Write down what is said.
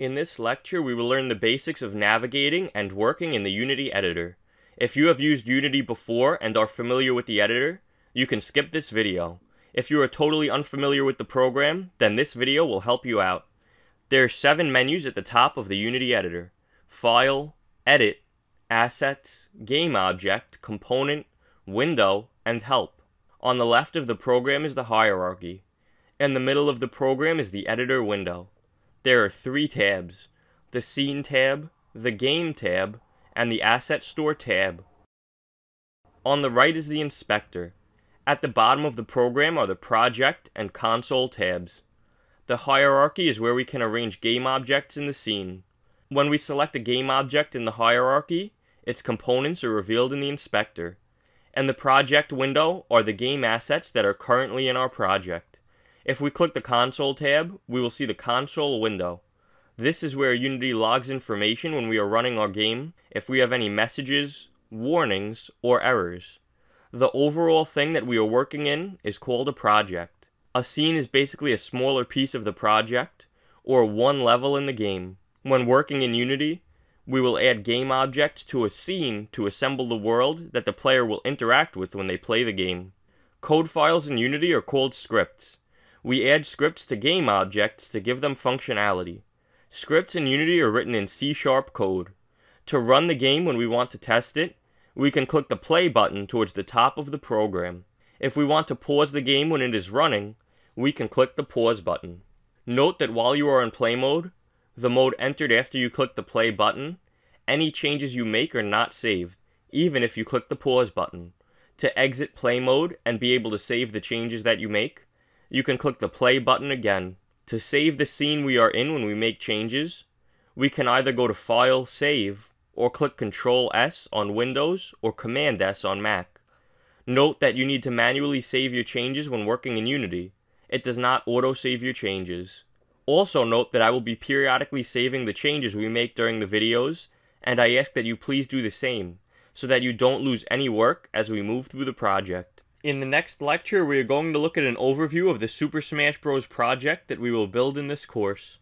In this lecture, we will learn the basics of navigating and working in the Unity editor. If you have used Unity before and are familiar with the editor, you can skip this video. If you are totally unfamiliar with the program, then this video will help you out. There are seven menus at the top of the Unity editor. File, Edit, Assets, Game Object, Component, Window, and Help. On the left of the program is the hierarchy. In the middle of the program is the editor window. There are three tabs, the Scene tab, the Game tab, and the Asset Store tab. On the right is the Inspector. At the bottom of the program are the Project and Console tabs. The hierarchy is where we can arrange game objects in the scene. When we select a game object in the hierarchy, its components are revealed in the inspector. And the project window are the game assets that are currently in our project. If we click the console tab, we will see the console window. This is where Unity logs information when we are running our game, if we have any messages, warnings, or errors. The overall thing that we are working in is called a project. A scene is basically a smaller piece of the project, or one level in the game. When working in Unity, we will add game objects to a scene to assemble the world that the player will interact with when they play the game. Code files in Unity are called scripts. We add scripts to game objects to give them functionality. Scripts in Unity are written in C-sharp code. To run the game when we want to test it, we can click the play button towards the top of the program. If we want to pause the game when it is running, we can click the pause button. Note that while you are in play mode, the mode entered after you click the play button, any changes you make are not saved, even if you click the pause button. To exit play mode and be able to save the changes that you make, you can click the play button again. To save the scene we are in when we make changes, we can either go to File, Save, or click Control S on Windows or Command S on Mac. Note that you need to manually save your changes when working in Unity. It does not auto-save your changes. Also note that I will be periodically saving the changes we make during the videos, and I ask that you please do the same, so that you don't lose any work as we move through the project. In the next lecture, we are going to look at an overview of the Super Smash Bros. project that we will build in this course.